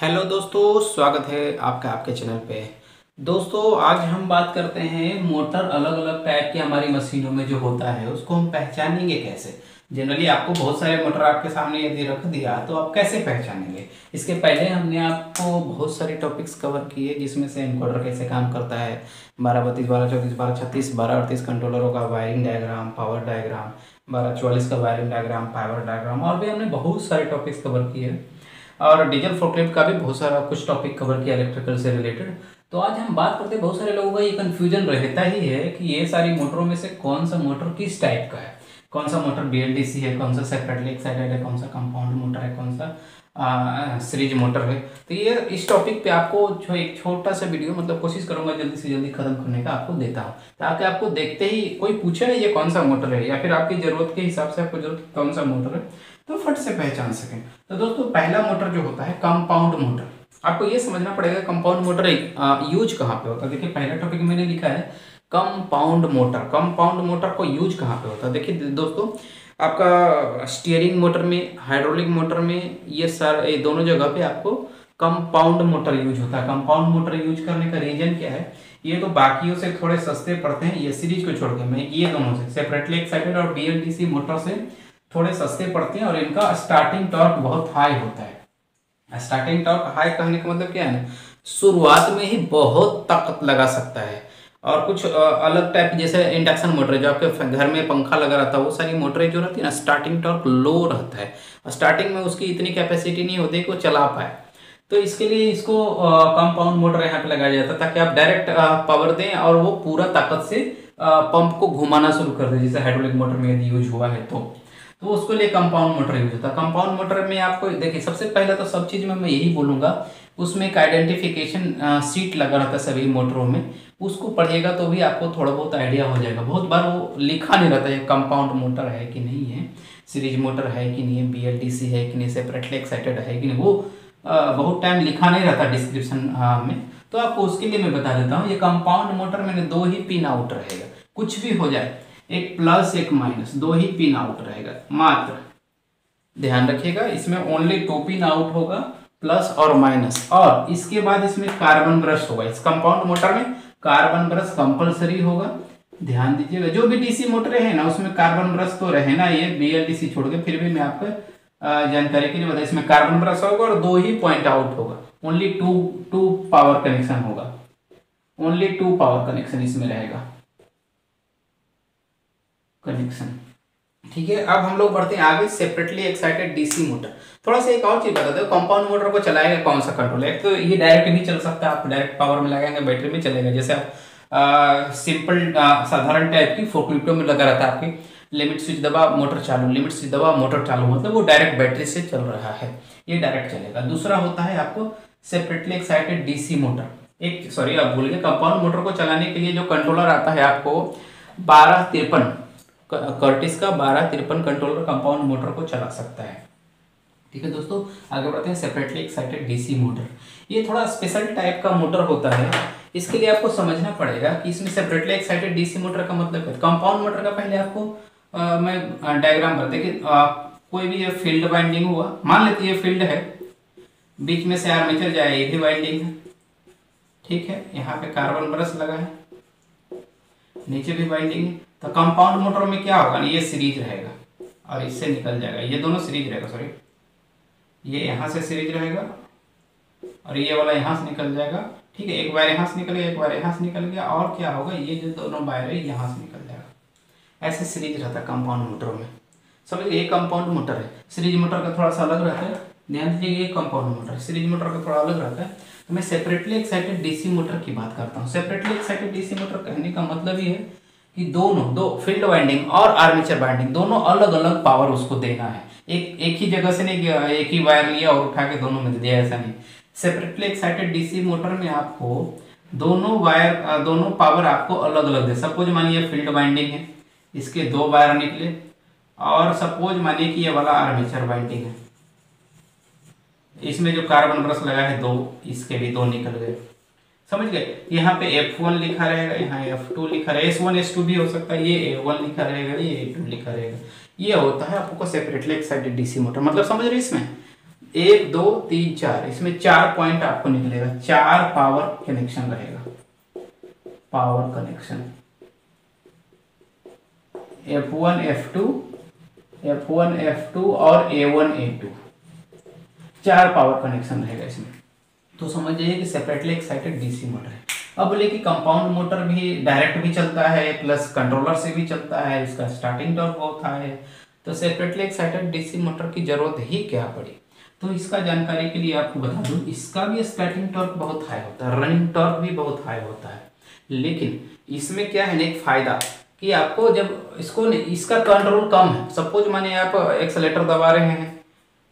Hello दोस्तों, स्वागत है आपका आपके चैनल पे। दोस्तों, आज हम बात करते हैं मोटर अलग अलग टाइप की हमारी मशीनों में जो होता है, उसको हम पहचानेंगे कैसे? जनरली आपको बहुत सारे मोटर आपके सामने यदि रख दिया तो आप कैसे पहचानेंगे? इसके पहले हमने आपको बहुत सारे टॉपिक्स कवर किए, जिसमें से एनकोडर कैसे काम करता है, बारह बत्तीस, बारह चौबीस, बारह छत्तीस, बारह अड़तीस कंट्रोलरों का वायरिंग डायग्राम पावर डायग्राम बारह चौवालीस का वायरिंग डायग्राम पावर डायग्राम और भी हमने बहुत सारे टॉपिक्स कवर किए। और डीजल फोकलिफ्ट का भी बहुत सारा कुछ टॉपिक कवर किया इलेक्ट्रिकल से रिलेटेड तो आज हम बात करते हैं बहुत सारे लोगों का ये कन्फ्यूज़न रहता ही है कि ये सारी मोटरों में से कौन सा मोटर किस टाइप का है। कौन सा मोटर बी है, कौन सा सेपरेटली एक्साइटेड है, कौन सा कंपाउंड मोटर है, कौन सा सीरीज़ मोटर है। तो ये इस टॉपिक पे आपको जो एक छोटा सा वीडियो मतलब कोशिश करूँगा जल्दी से जल्दी खत्म करने का आपको देता हूँ। ताकि आपको देखते ही कोई पूछे ना ये कौन सा मोटर है, या फिर आपकी ज़रूरत के हिसाब से आपको ज़रूरत कौन सा मोटर है। तो फट से पहचान सकें। तो दोस्तों, पहला मोटर जो होता है कंपाउंड मोटर आपको ये समझना पड़ेगा कंपाउंड मोटर यूज़ कहाँ पे होता है? देखिए, पहला टॉपिक मैंने लिखा है कंपाउंड मोटर कंपाउंड मोटर को यूज़ कहाँ पे होता है? देखिए, दोस्तों, आपका स्टीयरिंग मोटर में हाइड्रोलिक मोटर में, ये सर, ये दोनों जगह पे आपको कंपाउंड मोटर यूज़ होता है। कंपाउंड मोटर यूज़ करने का रीजन क्या है? ये तो बाकियों से थोड़े सस्ते पड़ते हैं, ये सीरीज़ को छोड़ के। मैं ये दोनों से सेपरेटली एक्साइटेड और बी मोटर से थोड़े सस्ते पड़ते हैं और इनका स्टार्टिंग टॉर्क बहुत हाई होता है। स्टार्टिंग टॉर्क हाई कहने का मतलब क्या है ना? शुरुआत में ही बहुत ताकत लगा सकता है। और कुछ अलग टाइप जैसे इंडक्शन मोटर जो आपके घर में पंखा लगा रहता है, वो सारी मोटरें जो रहती है ना स्टार्टिंग टॉर्क लो रहता है। और स्टार्टिंग में उसकी इतनी कैपेसिटी नहीं होती कि वो चला पाए। तो इसके लिए इसको कंपाउंड मोटर यहाँ पे लगाया जाता है, ताकि आप डायरेक्ट पावर दें और वो पूरा ताकत से पंप को घुमाना शुरू कर दें, जैसे हाइड्रोलिक मोटर में यदि यूज़ हुआ है तो। तो उसको लिए कंपाउंड मोटर यूज़ होता है। कंपाउंड मोटर में आपको देखिए सबसे पहले तो सब चीज़ में मैं यही बोलूँगा उसमें एक आइडेंटिफिकेशन सीट लगा रहता है सभी मोटरों में। उसको पढ़िएगा तो भी आपको थोड़ा बहुत आइडिया हो जाएगा। बहुत बार वो लिखा नहीं रहता है कंपाउंड मोटर है कि नहीं है सीरीज़ मोटर है कि नहीं है बी एल डी सी है कि नहीं सेपरेटली एक्साइटेड है कि नहीं वो आ, बहुत टाइम लिखा नहीं रहता डिस्क्रिप्शन में। तो आपको उसके लिए मैं बता देता हूँ ये कंपाउंड मोटर में दो ही पिन आउट रहेगा। कुछ भी हो जाए एक प्लस एक माइनस दो ही पिन आउट रहेगा, मात्र। ध्यान रखिएगा, इसमें ओनली टू पिन आउट होगा प्लस और माइनस और इसके बाद इसमें कार्बन ब्रश होगा। इस कंपाउंड मोटर में कार्बन ब्रश कंपलसरी होगा। ध्यान दीजिएगा, जो भी डीसी मोटर है ना, उसमें कार्बन ब्रश तो रहे ना, ये बी छोड़ के, फिर भी मैं आपको जानकारी के लिए बता, इसमें कार्बन ब्रश होगा और दो ही पॉइंट आउट होगा। Only two two power connection होगा। ओनली टू पावर कनेक्शन इसमें रहेगा। कनेक्शन ठीक है, अब हम लोग बढ़ते हैं आगे सेपरेटली एक्साइटेड डीसी मोटर थोड़ा सा एक और चीज़ बता दो कंपाउंड मोटर को चलाएगा कौन सा कंट्रोल है तो ये डायरेक्ट नहीं चल सकता, आप डायरेक्ट पावर में लगाएँगे बैटरी में चलेगा। जैसे आप सिंपल साधारण टाइप की फोकलिप्टो में लगा रहता है आपकी। लिमिट स्विच दबा मोटर चालू। लिमिट स्विच दबा मोटर चालू। मतलब वो डायरेक्ट बैटरी से चल रहा है। ये डायरेक्ट चलेगा। दूसरा होता है आपको सेपरेटली एक्साइटेड डीसी मोटर एक सॉरी आप भूल गए। कंपाउंड मोटर को चलाने के लिए जो कंट्रोलर आता है आपको बारह तिरपन कर्टिस का बारह तिरपन कंट्रोलर कंपाउंड मोटर को चला सकता है। ठीक है दोस्तों आगे बढ़ते हैं सेपरेटली एक्साइटेड डीसी मोटर ये थोड़ा स्पेशल टाइप का मोटर होता है। इसके लिए आपको समझना पड़ेगा कि इसमें सेपरेटली एक्साइटेड डीसी मोटर का मतलब है कंपाउंड मोटर का पहले आपको आ, मैं डायग्राम कर देखिए कोई भी ये फ़ील्ड वाइंडिंग हुआ मान लेते ये फ़ील्ड है बीच में से आर्मेचर जाए ये भी वाइंडिंग है। ठीक है यहाँ पे कार्बन ब्रश लगा है नीचे भी वाइंडिंग है। तो कंपाउंड मोटर में क्या होगा? ये सीरीज़ रहेगा। और इससे निकल जाएगा। ये दोनों सीरीज़ रहेगा सॉरी ये यहाँ से सीरीज़ रहेगा और ये वाला यहाँ से निकल जाएगा। ठीक है, एक वायर यहाँ से निकल गया, एक वायर यहाँ से निकल गया और क्या होगा? ये जो दोनों वायर है, यहाँ से निकल जाएगा। ऐसे सीरीज़ रहता है कंपाउंड मोटर में। समझ ये कंपाउंड मोटर है। सीरीज़ मोटर का थोड़ा सा अलग रहता है। ध्यान दीजिए, ये कंपाउंड मोटर सीरीज़ मोटर का थोड़ा अलग रहता है। तो मैं सेपरेटली एक्साइटेड डीसी मोटर की बात करता हूँ। सेपरेटली एक्साइटेड डीसी मोटर कहने का मतलब ये है कि दोनों, दो फ़ील्ड वाइंडिंग और आर्मेचर वाइंडिंग दोनों अलग अलग पावर उसको देना है। एक एक ही जगह से नहीं, एक ही वायर लिया और उठा के दोनों में दे दिया, ऐसा नहीं। सेपरेटली एक्साइटेड डीसी मोटर में आपको दोनों वायर दोनों पावर आपको अलग अलग दे सपोज़ मानिए फ़ील्ड वाइंडिंग है, इसके दो वायर निकले और सपोज़ मानिए कि ये वाला आर्मेचर वाइंडिंग है। इसमें जो कार्बन ब्रश लगा है, दो, इसके भी दो निकल गए। समझ गए? यहाँ पे F1 लिखा रहेगा, यहाँ F2 लिखा रहेगा। S1 S2 भी हो सकता है, ये A1 लिखा रहेगा, ये A2 लिखा रहेगा। ये होता है आपको सेपरेटली एक्साइटेड डीसी मोटर मतलब समझ रहे इसमें? एक, दो, तीन, चार। इसमें चार पॉइंट आपको निकलेगा। चार पावर कनेक्शन रहेगा। Power connection F one F two F one F two और ए वन ए टू चार पावर कनेक्शन रहेगा इसमें। तो समझ जाइए कि सेपरेटली एक्साइटेड डीसी मोटर है। अब बोले कि कंपाउंड मोटर भी डायरेक्ट भी चलता है प्लस कंट्रोलर से भी चलता है, इसका स्टार्टिंग टॉर्क बहुत हाई है। तो सेपरेटली एक्साइटेड डीसी मोटर की ज़रूरत ही क्या पड़ी? तो इसका जानकारी के लिए आपको बता दूँ, इसका भी स्टार्टिंग टॉर्क बहुत हाई होता है रनिंग टॉर्क भी बहुत हाई होता है। लेकिन इसमें क्या है, एक फ़ायदा कि आपको जब इसको इसका कंट्रोल कम है। सपोज़ माने आप एक्सलेटर दबा रहे हैं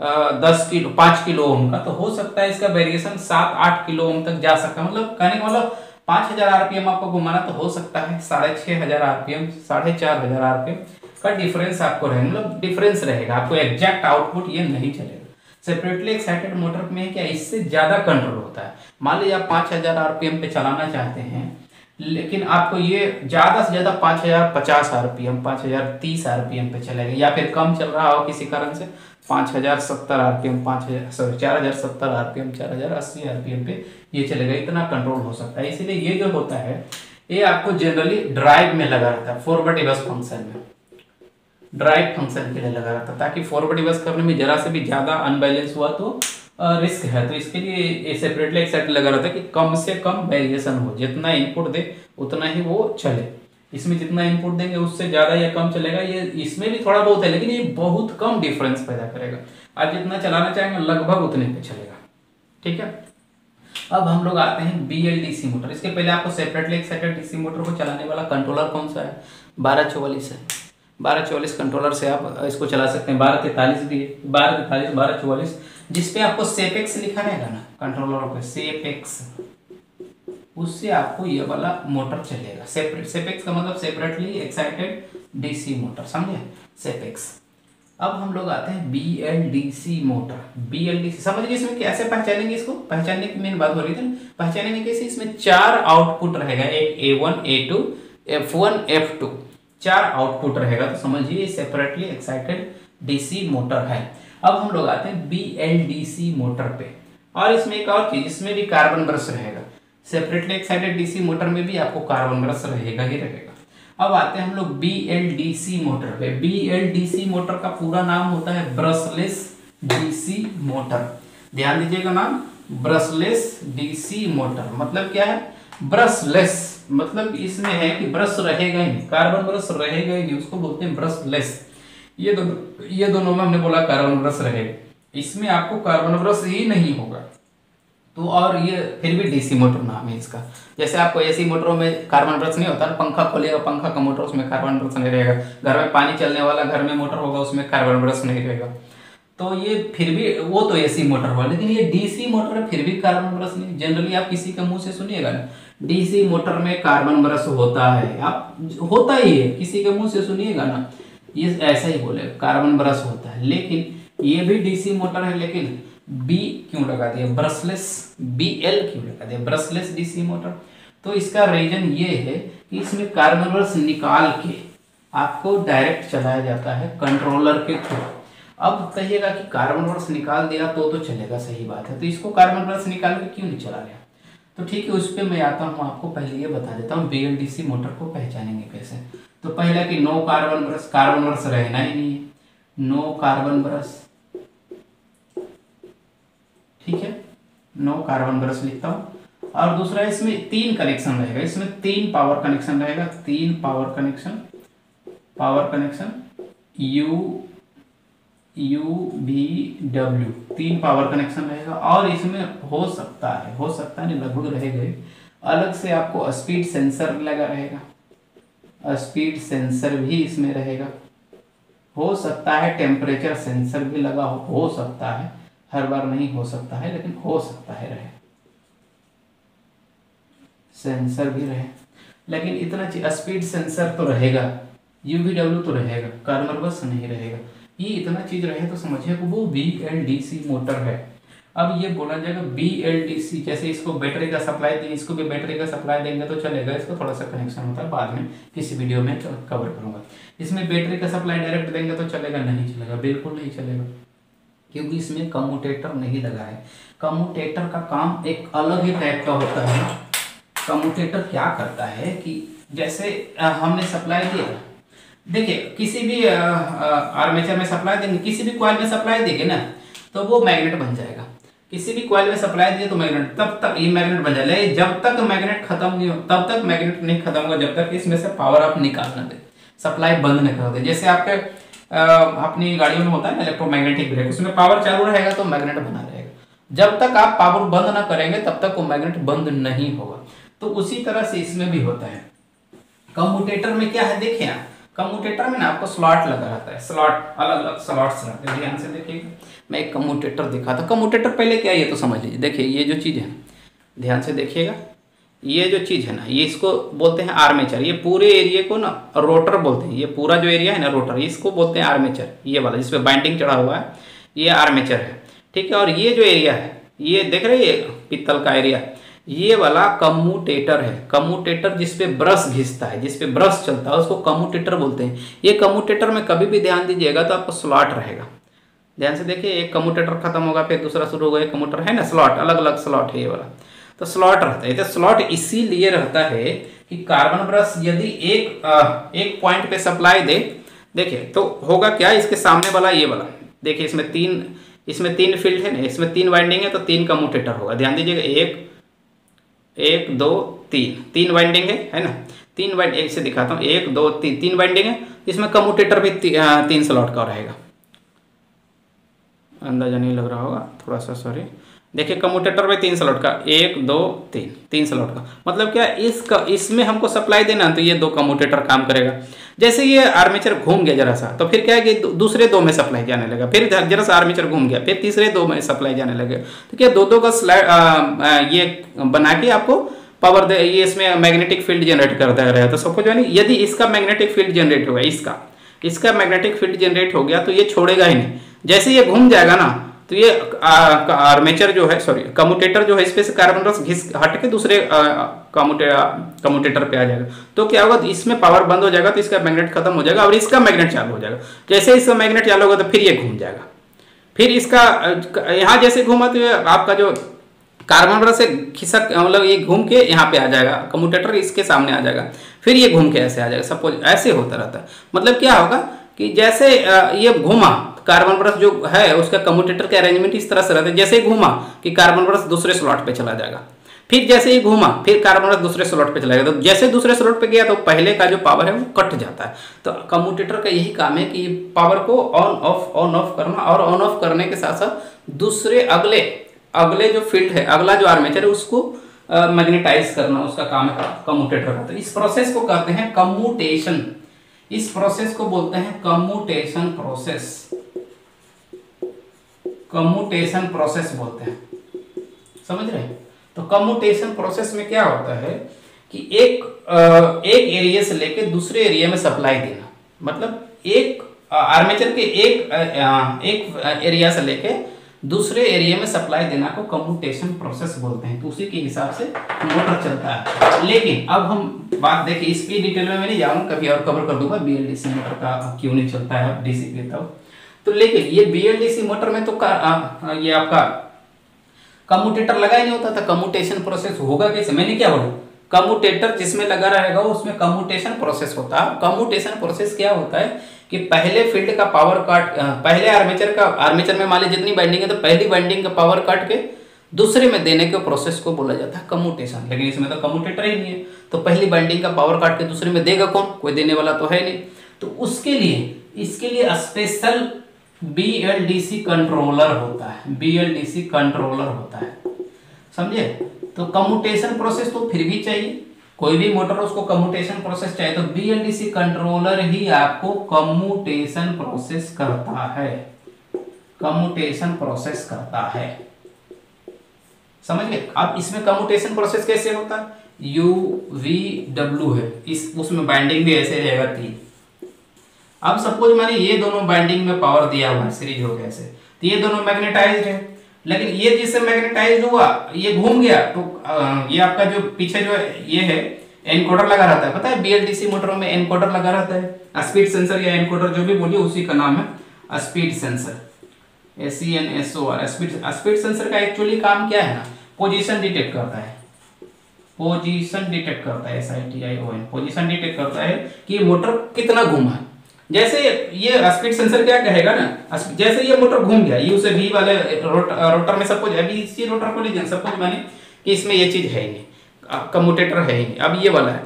दस किलो, पाँच किलो ओम का। तो हो सकता है इसका वेरिएशन सात, आठ किलो ओम तक जा सकता है। मतलब कहने का मतलब पाँच हज़ार आरपीएम आपको घुमाना तो हो सकता है। साढ़े छह हज़ार आरपीएम, साढ़े चार हज़ार आरपीएम का डिफरेंस आपको रहेगा मतलब डिफरेंस रहेगा। आपको एग्जैक्ट आउटपुट ये नहीं चलेगा। सेपरेटली एक्साइटेड मोटर में क्या इससे ज़्यादा कंट्रोल होता है। मान लीजिए आप पाँच आरपीएम पे चलाना चाहते हैं, लेकिन आपको ये ज़्यादा से ज़्यादा पाँच हज़ार पचास आरपीएम, पाँच हज़ार तीस आरपीएम पे चलेगा। या फिर कम चल रहा हो किसी कारण से पाँच हज़ार सत्तर आरपीएम, पाँच हज़ार सॉरी चार हज़ार सत्तर आरपीएम, चार हज़ार अस्सी आरपीएम पे ये चलेगा इतना कंट्रोल हो सकता है। इसीलिए ये जो होता है, ये आपको जनरली ड्राइव में लगा रहता है फॉरवर्ड रिवर्स फ़ंक्शन में। ड्राइव फ़ंक्शन के लिए लगा रहता है, ताकि फॉरवर्ड रिवर्स करने में जरा से भी ज़्यादा अनबैलेंस हुआ तो रिस्क है। तो इसके लिए ये सेपरेटली एक सेट लगा रहता है कि कम से कम वेरिएशन हो, जितना इनपुट दे, उतना ही वो चले। इसमें जितना इनपुट देंगे उससे ज़्यादा या कम चलेगा। ये इसमें भी थोड़ा बहुत है, लेकिन ये बहुत कम डिफरेंस पैदा करेगा। आप जितना चलाना चाहेंगे, लगभग उतने पे चलेगा। ठीक है? अब हम लोग आते हैं B L D C motor इसके पहले आपको सेपरेटली एक एक्साइटेड डीसी मोटर को चलाने वाला कंट्रोलर कौन सा है? बारह चौवालीस है। बारह चौवालीस कंट्रोलर से आप इसको चला सकते हैं। बारह तैतालीस भी है। बारह तैतालीस, बारह चौवालीस। जिसपे आपको सेपेक्स लिखा रहेगा ना कंट्रोलर पे सेपेक्स उससे आपको ये वाला मोटर चलेगा। सेपरेट सेपेक्स का मतलब सेपरेटली एक्साइटेड डीसी मोटर समझे? सेपेक्स अब हम लोग आते हैं B L D C motor B L D C समझ गए इसमें कैसे पहचानेंगे इसको? पहचानने की मेन बात हो रही थी पहचानेंगे कैसे? इसमें चार आउटपुट रहेगा एक A one A two F one F two चार आउटपुट रहेगा तो समझिए सेपरेटली एक्साइटेड डीसी मोटर है। अब हम लोग आते हैं B L D C motor पे। और इसमें एक और चीज़, इसमें भी कार्बन ब्रश रहेगा। सेपरेटली एक्साइटेड डीसी मोटर में भी आपको कार्बन ब्रश रहेगा, ही रहेगा। अब आते हैं हम लोग B L D C motor पे। B L D C motor का पूरा नाम होता है ब्रशलेस डीसी मोटर ध्यान दीजिएगा नाम ब्रशलेस डीसी मोटर मतलब क्या है? ब्रशलेस मतलब इसमें है कि ब्रश रहेगा ही नहीं। कार्बन ब्रश रहेगा ही नहीं, उसको बोलते हैं ब्रशलेस ये दोनों ये दोनों में हमने बोला कार्बन ब्रश रहेगा। इसमें आपको कार्बन ब्रश ही नहीं होगा। तो और ये फिर भी डीसी मोटर नाम है इसका जैसे आपको एसी मोटरों में कार्बन ब्रश नहीं होता, पंखा खोलिएगा, पंखा का मोटर उसमें कार्बन ब्रश नहीं रहेगा। घर में पानी चलने वाला घर में मोटर होगा, उसमें कार्बन ब्रश नहीं रहेगा। तो ये फिर भी, वो तो एसी मोटर हुआ, लेकिन ये डीसी मोटर फिर भी कार्बन ब्रश नहीं। जनरली आप किसी के मुँह से सुनिएगा ना डीसी मोटर में कार्बन ब्रश होता है। आप, होता ही है, किसी के मुँह से सुनिएगा ना, ये ऐसा ही बोले कार्बन ब्रश होता है। लेकिन ये भी डीसी मोटर है, लेकिन बी क्यों लगा दिया? ब्रशलेस बी एल क्यों लगा दिया? ब्रशलेस डीसी मोटर तो इसका रीजन ये है कि इसमें कार्बन ब्रश निकाल के आपको डायरेक्ट चलाया जाता है कंट्रोलर के थ्रू। अब कहिएगा कि कार्बन ब्रश निकाल दिया तो तो चलेगा, सही बात है। तो इसको कार्बन ब्रश निकाल के क्यों नहीं चला गया? तो ठीक है, उस पर मैं आता हूँ, आपको पहले ये बता देता हूँ बी मोटर को पहचानेंगे कैसे। तो पहला कि no carbon brush carbon brush रहना ही नहीं है। नो कार्बन ब्रश ठीक है? नो कार्बन ब्रश लिखता हूँ। और दूसरा इसमें तीन कनेक्शन रहेगा। इसमें तीन पावर कनेक्शन रहेगा। तीन power connection power connection U U V W तीन पावर कनेक्शन रहेगा। और इसमें हो सकता है हो सकता है लगभग रहेगा अलग से आपको स्पीड सेंसर लगा रहेगा। स्पीड सेंसर भी इसमें रहेगा। हो सकता है टेम्परेचर सेंसर भी लगा हो, हो सकता है। हर बार नहीं हो सकता है, लेकिन हो सकता है रहे। सेंसर भी रहे। लेकिन इतना स्पीड सेंसर तो रहेगा यूवीडब्ल्यू तो रहेगा, कार्बन बस नहीं रहेगा। ये इतना चीज़ रहे तो समझिए वो B L D C motor है। अब ये बोला जाएगा बी एल डी सी जैसे इसको बैटरी का सप्लाई दी, इसको भी बैटरी का सप्लाई देंगे तो चलेगा, इसको थोड़ा सा कनेक्शन होता है, बाद में किसी वीडियो में कवर करूँगा। इसमें बैटरी का सप्लाई डायरेक्ट देंगे तो चलेगा, नहीं चलेगा, बिल्कुल नहीं चलेगा। क्योंकि इसमें कम्यूटेटर नहीं लगा है। कम्यूटेटर का काम एक अलग ही टाइप का होता है। कम्यूटेटर क्या करता है कि जैसे हमने सप्लाई दिया। देखिए, किसी भी आर्मेचर में सप्लाई देंगे, किसी भी क्वाइल में सप्लाई देंगे ना तो वो मैग्नेट बन जाएगा। किसी भी क्वाइल में सप्लाई दिए तो मैग्नेट तब तक ये मैग्नेट बन जाएगा। जब तक मैग्नेट खत्म नहीं हो, तब तक मैग्नेट नहीं खत्म होगा, जब तक इसमें से पावर आप निकाल ना दे। सप्लाई बंद नहीं कर दे। जैसे आपके अपनी गाड़ियों में होता है इलेक्ट्रोमैग्नेटिक ब्रेक उसमें पावर चालू रहेगा तो मैग्नेट बना रहेगा। जब तक आप पावर बंद ना करेंगे, तब तक वो मैग्नेट बंद नहीं होगा। तो उसी तरह से इसमें भी होता है। कम्यूटेटर में क्या है, देखिए आप। कम्यूटेटर में ना आपको स्लॉट लगा रहता है। स्लॉट अलग अलग स्लॉट्स रहते हैं। ध्यान से देखिएगा मैं एक कम्यूटेटर दिखा था कम्यूटेटर पहले क्या ये तो समझ लीजिए। देखिए, ये जो चीज़ है, ध्यान से देखिएगा। ये जो चीज़ है ना, ये इसको बोलते हैं आर्मेचर ये पूरे एरिया को ना रोटर बोलते हैं। ये पूरा जो एरिया है ना रोटर इसको बोलते हैं आर्मेचर ये वाला जिसपे बाइंडिंग चढ़ा हुआ है, ये आर्मेचर है। ठीक है, और ये जो एरिया है, ये देख रहे हैं पित्तल का एरिया ये वाला कम्यूटेटर है। कम्यूटेटर जिसपे ब्रश घिसता है, जिसपे ब्रश चलता है, उसको कम्यूटेटर बोलते हैं। ये कम्यूटेटर में कभी भी ध्यान दीजिएगा तो आपको स्लॉट रहेगा। ध्यान से देखिए, एक कम्यूटेटर खत्म होगा, फिर दूसरा शुरू होगा एक कम्यूटर है ना स्लॉट अलग अलग स्लॉट है ये वाला। तो स्लॉट रहता है। तो स्लॉट इसीलिए रहता है कि कार्बन ब्रश यदि एक आ, एक पॉइंट पे सप्लाई दे देखिए तो होगा क्या? इसके सामने वाला ये वाला। देखिए इसमें तीन इसमें तीन फ़ील्ड है ना इसमें तीन वाइंडिंग है तो तीन कम्यूटेटर होगा। ध्यान दीजिएगा एक एक दो तीन। तीन वाइंडिंग है है ना? तीन वाइंड एक से दिखाता हूँ। एक दो ती, तीन। तीन वाइंडिंग है इसमें कम्यूटेटर भी ती, आ, तीन स्लॉट का रहेगा। अंदाज़ा नहीं लग रहा होगा थोड़ा सा सॉरी देखिए, कम्यूटेटर में तीन स्लॉट का, एक, दो, तीन तीन स्लॉट का। मतलब क्या, इसका, इसमें हमको सप्लाई देना तो ये दो कम्यूटेटर काम करेगा। जैसे ये आर्मेचर घूम गया जरा सा तो फिर क्या है कि दूसरे दो में सप्लाई जाने लगा। फिर जरा सा आर्मेचर घूम गया, फिर तीसरे दो में सप्लाई जाने लगे। तो क्या दो दो का स्लाइड ये बना के आपको पावर दे, ये इसमें मैग्नेटिक फ़ील्ड जनरेट करता रहेगा तो सपोज़ यानी यदि इसका मैग्नेटिक फ़ील्ड जनरेट होगा इसका इसका मैग्नेटिक फ़ील्ड जनरेट हो गया तो ये छोड़ेगा ही नहीं। जैसे ये घूम जाएगा ना तो ये आर्मेचर जो है सॉरी कम्यूटेटर जो है, इस पे से कार्बन रस घिस, हट के दूसरे कम्यूटेटर पे आ जाएगा। तो क्या होगा इसमें पावर बंद हो जाएगा तो इसका मैग्नेट खत्म हो जाएगा और इसका मैग्नेट चालू हो जाएगा। जैसे इसका मैग्नेट चालू होगा तो फिर ये घूम जाएगा। फिर इसका यहाँ जैसे घूमा तो आपका जो कार्बन ब्रश से खिसक मतलब ये घूम के यहाँ पे आ जाएगा। कम्यूटेटर इसके सामने आ जाएगा। फिर ये घूम के ऐसे आ जाएगा। सपोज़ ऐसे होता रहता है। मतलब क्या होगा कि जैसे ये घूमा कार्बन ब्रश जो है, उसका कम्यूटेटर का अरेंजमेंट इस तरह से रहता है। जैसे ही घूमा कि कार्बन ब्रश दूसरे स्लॉट पे चला जाएगा। फिर जैसे ही घूमा, फिर कार्बन ब्रश दूसरे स्लॉट पे चला जाएगा। तो जैसे दूसरे स्लॉट पे गया तो पहले का जो पावर है, वो कट जाता है। तो कम्यूटेटर का यही काम है कि पावर को ऑन ऑफ़ ऑन ऑफ़ करना और ऑन ऑफ़ करने के साथ साथ दूसरे अगले अगले जो फ़ील्ड है, अगला जो आर्मेचर है, उसको मैग्नेटाइज करना, उसका काम है कम्यूटेटर का। तो इस प्रोसेस को कहते हैं कम्यूटेशन इस प्रोसेस को बोलते हैं कम्यूटेशन प्रोसेस कम्यूटेशन प्रोसेस बोलते हैं। समझ रहे हैं? तो कम्यूटेशन प्रोसेस में क्या होता है कि एक एक एरिया से लेके दूसरे एरिया में सप्लाई देना। मतलब एक आर्मेचर के एक एक एरिया से लेके दूसरे एरिया में सप्लाई देना को कम्यूटेशन प्रोसेस बोलते हैं तो उसी के हिसाब से मोटर चलता है। लेकिन अब हम बात देखिए इसकी डिटेल में मैं नहीं जाऊँगा कभी और कवर कर दूँगा बीएलडीसी मोटर का क्यों नहीं चलता है डीसी पे तब तो लेकिन ये बीएलडीसी मोटर में तो का, आ, ये आपका कम्यूटेटर लगा ही नहीं होता था कम्यूटेशन प्रोसेस होगा कैसे? मैंने क्या बोला? कम्यूटेटर जिसमें लगा रहेगा उसमें कम्यूटेशन प्रोसेस होता है। कम्यूटेशन प्रोसेस क्या होता है? कि पहले फ़ील्ड का पावर काट पहले आर्मेचर का आर्मेचर में मान ली जितनी बाइंडिंग है तो पहली बाइंडिंग का पावर काट के दूसरे में देने के प्रोसेस को बोला जाता है कम्यूटेशन लेकिन इसमें तो कम्यूटेटर ही नहीं है। तो पहली बाइंडिंग का पावर काट के दूसरे में देगा कौन? कोई देने वाला तो है नहीं। तो उसके लिए, इसके लिए स्पेशल बीएलडीसी कंट्रोलर होता है। बीएलडीसी कंट्रोलर होता है। समझे? तो कम्यूटेशन प्रोसेस तो फिर भी चाहिए। कोई भी मोटर उसको कम्यूटेशन प्रोसेस चाहिए तो बीएलडीसी कंट्रोलर ही आपको कम्यूटेशन प्रोसेस करता है। कम्यूटेशन प्रोसेस करता है। समझ गए अब इसमें कम्यूटेशन प्रोसेस कैसे होता? है यू वी डब्ल्यू है। इस, उसमें बाइंडिंग भी ऐसे रहेगा तीन अब सपोज़ मैंने ये दोनों बाइंडिंग में पावर दिया हुआ है सीरीज़ हो गया से तो ये दोनों मैग्नेटाइज्ड है। लेकिन ये जिससे मैग्नेटाइज हुआ, ये घूम गया तो ये आपका जो पीछे जो ये है एनकोडर लगा रहता है। पता है बीएलडीसी मोटरों में एनकोडर लगा रहता है? स्पीड सेंसर या एनकोडर जो भी बोलिए, उसी का नाम है speed sensor S N S O R speed speed sensor का एक्चुअली काम क्या है ना? पोजीशन डिटेक्ट करता है। पोजीशन डिटेक्ट करता है S I T I O N position detect करता है कि मोटर कितना घूमा है। जैसे ये स्पीड सेंसर क्या कहेगा ना? जैसे ये मोटर घूम गया यू से वी वाले रोट, रोटर में सपोज़ अभी इसी रोटर को लीजिए सपोज़ माने कि इसमें ये चीज़ है ही कम्यूटेटर है ही अब ये वाला है।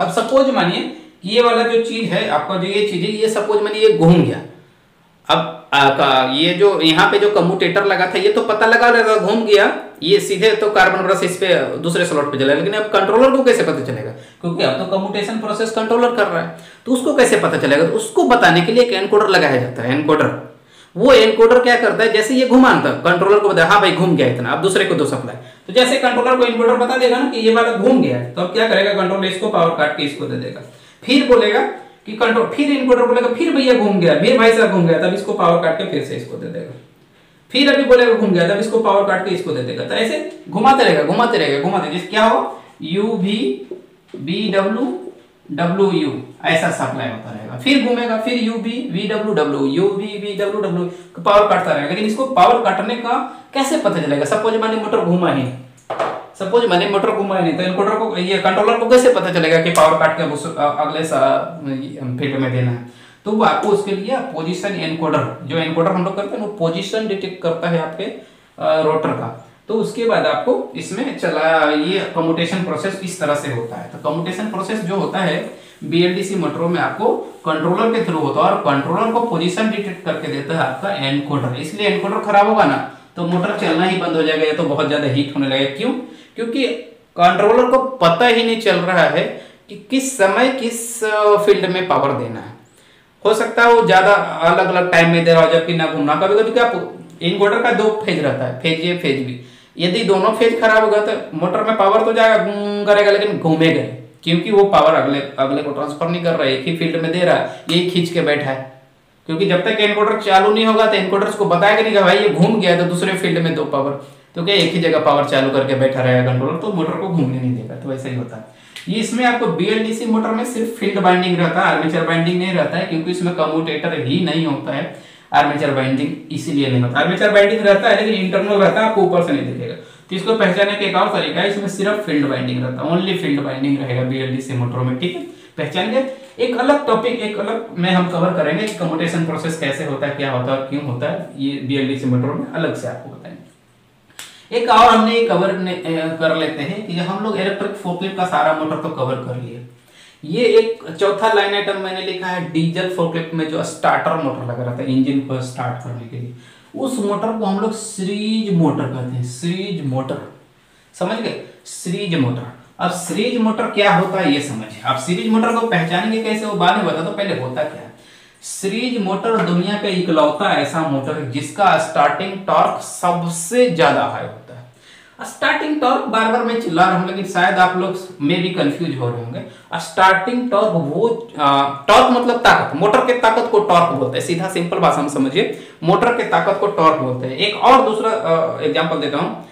अब सपोज़ मानिए ये वाला जो चीज़ है आपका जो ये चीज़ है ये सपोज़ मानिए ये घूम गया। अब आ, ये जो यहाँ पे जो कम्यूटेटर लगा था ये तो पता लगा लगा घूम गया ये सीधे तो कार्बन ब्रश इस पे दूसरे स्लॉट पे चला लेकिन अब कंट्रोलर को कैसे पता चलेगा? क्योंकि अब तो कम्यूटेशन प्रोसेस कंट्रोलर कर रहा है। तो उसको कैसे पता चलेगा? तो उसको बताने के लिए एक एनकोडर लगाया जाता है एनकोडर वो एनकोडर क्या करता है? जैसे ये घुमाता कंट्रोलर को बताया हाँ भाई घूम गया इतना अब दूसरे को दो सप्लाई तो जैसे कंट्रोलर को एनकोडर बता देगा ना कि ये वाला घूम गया तो अब क्या करेगा? कंट्रोलर इसको पावर काट के इसको दे देगा। फिर बोलेगा कि कंट्रोल फिर इनकोडर बोलेगा फिर भैया घूम गया फिर भाई साहब घूम गया, तब इसको पावर काट के फिर से इसको दे देगा। फिर अभी बोलेगा घूम गया, तब इसको पावर काट के इसको दे देगा। तो ऐसे घुमाते रहेगा घुमाते रहेगा, घुमाते जिस क्या हो यू भी बी डब्ल्यू डब्ल्यू यू ऐसा सप्लाई होता रहेगा। फिर घूमेगा, फिर U B V W W U B V W W power काटता रहेगा। लेकिन इसको पावर काटने का कैसे पता चलेगा? सपोज़ माने मोटर घूमा ही सपोज़ मैंने मोटर घुमाया नहीं तो इनकोडर को, ये कंट्रोलर को कैसे पता चलेगा कि पावर काट के अगले फ़ील्ड में देना है? तो वो आपको उसके लिए पोजीशन एनकोडर जो एनकोडर हम लोग करते हैं, वो पोजीशन डिटेक्ट करता है आपके रोटर का। तो उसके बाद आपको इसमें चला, ये कम्यूटेशन प्रोसेस इस तरह से होता है। तो कम्यूटेशन प्रोसेस जो होता है बीएलडीसी मोटरों में आपको कंट्रोलर के थ्रू होता है और कंट्रोलर को पोजीशन डिटेक्ट करके देता है आपका एनकोडर इसलिए एनकोडर खराब होगा ना तो मोटर चलना ही बंद हो जाएगा, या तो बहुत ज़्यादा हीट होने लगेगा। क्यों? क्योंकि कंट्रोलर को पता ही नहीं चल रहा है कि किस समय किस फ़ील्ड में पावर देना है। हो सकता है वो ज़्यादा अलग अलग टाइम में दे रहा हो, जबकि ना घूमना। कभी कभी क्या इन्वर्टर का दो फ़ेज़ रहता है फ़ेज़ ए फ़ेज़ बी यदि दोनों फ़ेज़ खराब होगा तो मोटर में पावर तो जाएगा करेगा, लेकिन घूमेगा क्योंकि वो पावर अगले अगले को ट्रांसफ़र नहीं कर रहा है, एक ही फ़ील्ड में दे रहा है, यही खींच के बैठा है। क्योंकि जब तक एनकोडर चालू नहीं होगा तो एनकोडर को बताएगा नहीं कि भाई ये घूम गया तो दूसरे फ़ील्ड में दो पावर तो क्या एक ही जगह पावर चालू करके बैठा रहेगा कंट्रोलर तो मोटर को घूमने नहीं देगा तो वैसा ही होता है। ये इसमें आपको बीएलडीसी मोटर में सिर्फ़ फ़ील्ड बाइंडिंग रहता है आर्मेचर बाइंडिंग नहीं रहता है, क्योंकि इसमें कम्यूटेटर ही नहीं होता है आर्मेचर बाइंडिंग इसीलिए नहीं होता। आर्मेचर बाइंडिंग रहता है, लेकिन इंटरनल रहता है, आपको ऊपर से नहीं दिखेगा। तो इसको पहचानने का एक और तरीका है, इसमें सिर्फ़ फ़ील्ड बाइंडिंग रहता है ओनली फ़ील्ड बाइंडिंग रहेगा बीएलडीसी मोटर में, ठीक है? पहचान गए एक अलग टॉपिक एक अलग में हम कवर करेंगे कम्यूटेशन प्रोसेस कैसे होता है, क्या होता है क्यों होता है। ये बीएलडीसी मोटर में अलग से आपको एक और हमने कवर कर लेते हैं कि हम लोग इलेक्ट्रिक फोकलिफ्ट का सारा मोटर तो कवर कर लिए। ये एक चौथा लाइन आइटम मैंने लिखा है डीजल फोकलिफ्ट में जो स्टार्टर मोटर लगा रहता है इंजन को स्टार्ट करने के लिए। उस मोटर को हम लोग सीरीज़ मोटर कहते हैं, सीरीज़ मोटर समझ गए? सीरीज़ मोटर अब सीरीज़ मोटर क्या होता है, ये समझिए। आप सीरीज़ मोटर को पहचानेंगे कैसे? वो बाद में बता तो पहले होता क्या है? सीरीज़ मोटर दुनिया का इकलौता ऐसा मोटर है जिसका स्टार्टिंग टॉर्क सबसे ज़्यादा है। स्टार्टिंग टॉर्क बार बार मैं चिल्ला रहा हूँ, लेकिन शायद आप लोग में भी कंफ्यूज हो रहे होंगे। स्टार्टिंग टॉर्क वो टॉर्क मतलब ताकत। मोटर के ताकत को टॉर्क बोलते हैं। सीधा सिंपल भाषा में समझिए। मोटर के ताकत को टॉर्क बोलते हैं। एक और दूसरा एग्जांपल देता हूँ।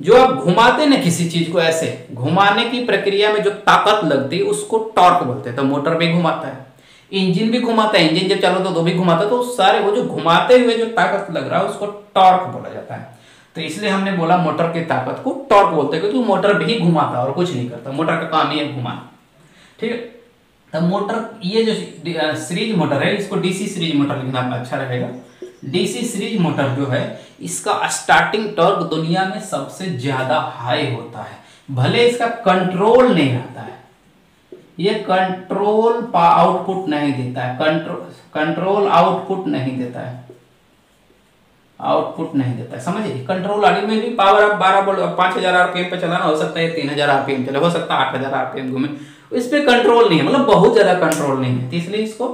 जो आप घुमाते ना किसी चीज़ को ऐसे, घुमाने की प्रक्रिया में जो ताकत लगती है, उसको टॉर्क बोलते हैं। तो मोटर भी घुमाता है। इंजन भी घुमाता है। इंजन जब चलो तो भी घुमाता है। तो सारे वो जो घुमाते हुए जो ताकत लग रहा है, उसको टॉर्क बोला जाता है। तो इसलिए हमने बोला मोटर की ताकत को टॉर्क बोलते हैं, क्योंकि मोटर भी घुमाता और कुछ नहीं करता, मोटर का काम ही है घुमाना। ठीक है? तो मोटर, ये जो सीरीज़ मोटर है, इसको डीसी सीरीज़ मोटर लिखना अच्छा रहेगा। डीसी सीरीज़ मोटर जो है, इसका स्टार्टिंग टॉर्क दुनिया में सबसे ज़्यादा हाई होता है। भले इसका कंट्रोल नहीं रहता है, ये कंट्रोल आउटपुट नहीं देता है कंट्रोल कंट्रोल आउटपुट नहीं देता है। आउटपुट नहीं देता है। समझिए कंट्रोल आगे में भी पावर आप बारह बोल पाँच हज़ार आरपीएम पे चलाना, हो सकता है तीन हज़ार आरपीएम चले, हो सकता है आठ हज़ार आरपीएम घूमे। इस पर कंट्रोल नहीं है मतलब बहुत ज़्यादा कंट्रोल नहीं है। इसलिए इसको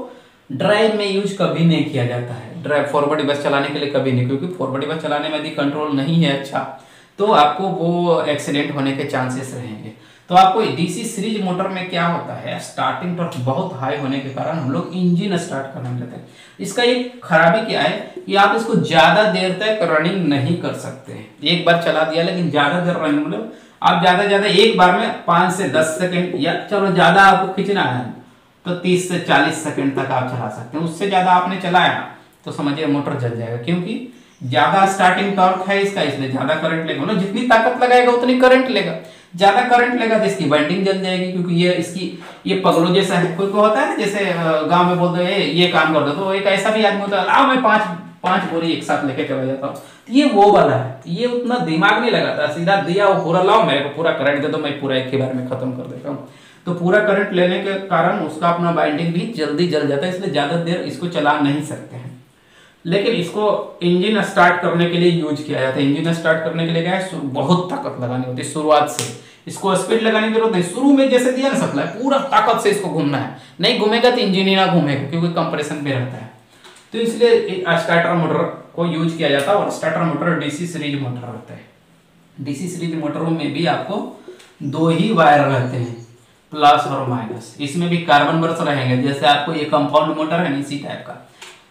ड्राइव में यूज़ कभी नहीं किया जाता है। ड्राइव फॉरवर्ड बस चलाने के लिए कभी नहीं, क्योंकि फॉरवर्ड बस चलाने में यदि कंट्रोल नहीं है अच्छा। तो आपको वो एक्सीडेंट होने के चांसेस रहेंगे। तो आपको डीसी सीरीज़ मोटर में क्या होता है? स्टार्टिंग टॉर्क बहुत हाई होने के कारण हम लोग इंजन स्टार्ट करने लेते हैं। इसका एक खराबी क्या है कि आप इसको ज़्यादा देर तक रनिंग नहीं कर सकते एक बार चला दिया, लेकिन ज़्यादा देर रनिंग मतलब आप ज़्यादा ज़्यादा एक बार में पाँच से दस सेकेंड या चलो ज़्यादा आपको खींचना है तो तीस से चालीस सेकेंड तक आप चला सकते हैं। उससे ज़्यादा आपने चलाया तो समझिए मोटर जल जाएगा। क्योंकि ज़्यादा स्टार्टिंग टॉर्क है इसका, इसलिए ज़्यादा करंट लेगा। मतलब जितनी ताकत लगाएगा, उतनी करंट लेगा। ज़्यादा करंट लेगा तो इसकी बाइंडिंग जल जाएगी, क्योंकि ये इसकी, ये पगलो जैसा है। कोई को होता है ना, जैसे गाँव में बोलते हैं ये काम कर दो। तो एक ऐसा भी आदमी होता है, लाओ, मैं पाँच पाँच बोरी एक साथ लेके चला जाता हूँ। तो ये वो वाला है। ये उतना दिमाग नहीं लगाता। सीधा दिया वो पूरा, लाओ, मेरे को पूरा करंट दे दो, मैं पूरा एक ही बार में खत्म कर देता हूँ। तो पूरा करंट लेने के कारण उसका अपना बाइंडिंग भी जल्दी जल जाता है, इसलिए ज़्यादा देर इसको चला नहीं सकते हैं। लेकिन इसको इंजन स्टार्ट करने के लिए यूज़ किया जाता है। इंजन स्टार्ट करने के लिए क्या है? बहुत ताकत लगानी होती है शुरुआत से। इसको स्पीड लगाने की ज़रूरत नहीं। शुरू में जैसे दिया ना सप्लाई पूरा ताकत से इसको घूमना है। नहीं घूमेगा तो इंजन ही ना घूमेगा क्योंकि कंप्रेशन पे रहता है। तो इसलिए स्टार्टर मोटर को यूज़ किया जाता है और starter motor DC series motor रहता है। डीसी सीरीज़ मोटरों में भी आपको दो ही वायर रहते हैं प्लस और माइनस इसमें भी कार्बन वर्ष रहेंगे। जैसे आपको ये कंपाउंड मोटर है इसी टाइप का।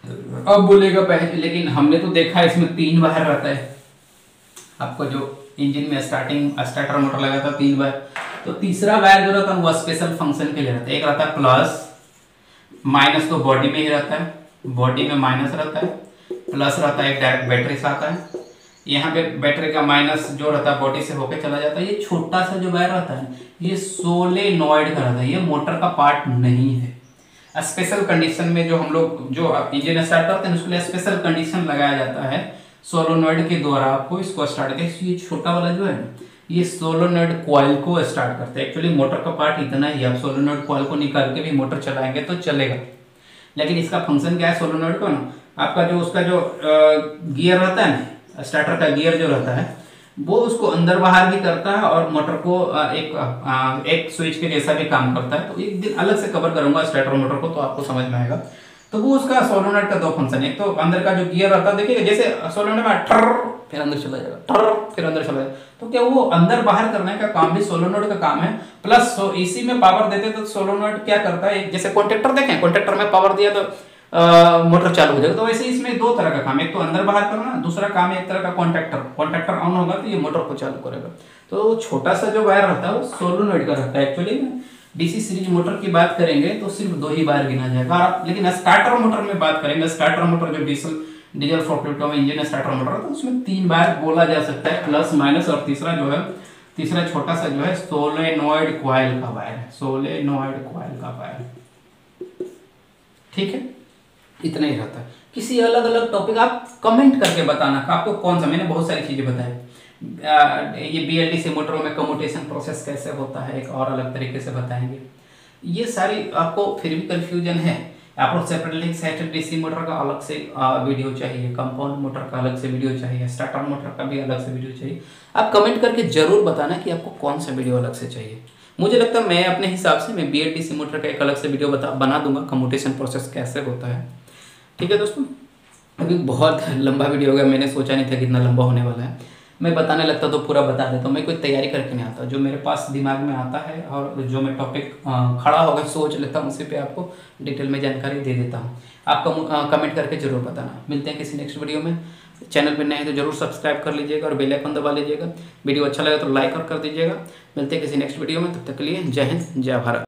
अब बोलेगा पहले लेकिन हमने तो देखा है इसमें तीन वायर रहता है। आपको जो इंजन में स्टार्टिंग स्टार्टर मोटर लगा था तीन वायर। तो तीसरा वायर जो रहता है, वो स्पेशल फ़ंक्शन के लिए रहता है। एक रहता है प्लस माइनस तो बॉडी में ही रहता है। बॉडी में माइनस रहता है। प्लस रहता है डायरेक्ट बैटरी से आता है। यहाँ पे बैटरी का माइनस जो रहता है बॉडी से होकर चला जाता है। ये छोटा सा जो वायर रहता है, ये सोलेनॉइड का रहता है। ये मोटर का पार्ट नहीं है। स्पेशल कंडीशन में जो हम लोग, जो इंजन स्टार्ट करते हैं, उसके लिए स्पेशल कंडीशन लगाया जाता है सोलोनॉइड के द्वारा। आपको इसको स्टार्ट करते ये छोटा वाला जो है, ये सोलोनॉइड कॉइल को स्टार्ट करते हैं। एक्चुअली मोटर का पार्ट इतना ही आप सोलोनॉइड कॉइल को निकाल के भी मोटर चलाएँगे तो चलेगा। लेकिन इसका फ़ंक्शन क्या है सोलोनॉइड का ना? आपका जो उसका जो गियर रहता है ना स्टार्टर का गियर जो रहता है वो उसको अंदर बाहर भी करता है और मोटर को एक एक स्विच के जैसा भी काम करता है। तो एक दिन अलग से कवर करूँगा स्टेटर मोटर को तो आपको समझ में आएगा। तो वो उसका सोलोनाइट का दो फ़ंक्शन है तो अंदर का जो गियर रहता है, देखिएगा, जैसे सोलोनाइट में ठर फिर अंदर चला जाएगा ठर फिर अंदर चला जाएगा। तो क्या वो अंदर बाहर करने का काम भी सोलोनोड का काम है? प्लस इसी में पावर देते तो सोलोनोड क्या करता है? जैसे कॉन्ट्रेक्टर देखें कॉन्ट्रेक्टर में पावर दिया तो मोटर चालू हो जाएगा। तो वैसे इसमें दो तरह का काम, एक तो अंदर बाहर करना, दूसरा काम एक तरह का कॉन्ट्रेक्टर कॉन्ट्रेक्टर ऑन होगा तो ये मोटर को चालू करेगा। तो छोटा सा जो वायर रहता है, वो सोलोनोइड का रहता है एक्चुअली डीसी सीरीज़ मोटर की बात करेंगे तो सिर्फ़ दो ही बार गिना जाएगा। और लेकिन स्टार्टर मोटर में बात करेंगे स्टार्टर मोटर जो डीजल डीजल फोर्कलिफ्ट में इंजन स्टार्टर मोटर तो उसमें तीन बार बोला जा सकता है प्लस माइनस और तीसरा जो है, तीसरा छोटा सा जो है सोलेनोइड क्वाइल का वायर है सोलेनोइड क्वाइल का वायर ठीक है? इतना ही रहता है। किसी अलग अलग टॉपिक आप कमेंट करके बताना आपको कौन सा, मैंने बहुत सारी चीज़ें बताई। ये बी सी मोटरों में कम्यूटेशन प्रोसेस कैसे होता है, एक और अलग तरीके से बताएँगे। ये सारी आपको फिर भी कन्फ्यूज़न है। आपको सेपरेटली सेटेड डीसी मोटर का अलग से वीडियो चाहिए। कंपाउंड मोटर का अलग से वीडियो चाहिए। स्टार्टर मोटर का भी अलग से वीडियो चाहिए। आप कमेंट करके ज़रूर बताना कि आपको कौन सा वीडियो अलग से चाहिए। मुझे लगता है मैं अपने हिसाब से, मैं बी मोटर का एक अलग से वीडियो बता, बना दूँगा। कम्यूटेशन प्रोसेस कैसे होता है। ठीक है दोस्तों? अभी बहुत लंबा वीडियो हो गया, मैंने सोचा नहीं था कि इतना लंबा होने वाला है। मैं बताने लगता तो पूरा बता देता हूँ, मैं कोई तैयारी करके नहीं आता। जो मेरे पास दिमाग में आता है और जो मैं टॉपिक खड़ा होकर सोच लेता हूँ, उसी पे आपको डिटेल में जानकारी दे देता हूँ। आप कमेंट करके ज़रूर बताना। मिलते हैं किसी नेक्स्ट वीडियो में। चैनल पर नए हैं तो ज़रूर सब्सक्राइब कर लीजिएगा और बेल आइकन दबा लीजिएगा। वीडियो अच्छा लगे तो लाइक और कर दीजिएगा। मिलते हैं किसी नेक्स्ट वीडियो में। तब तक के लिए जय हिंद, जय भारत।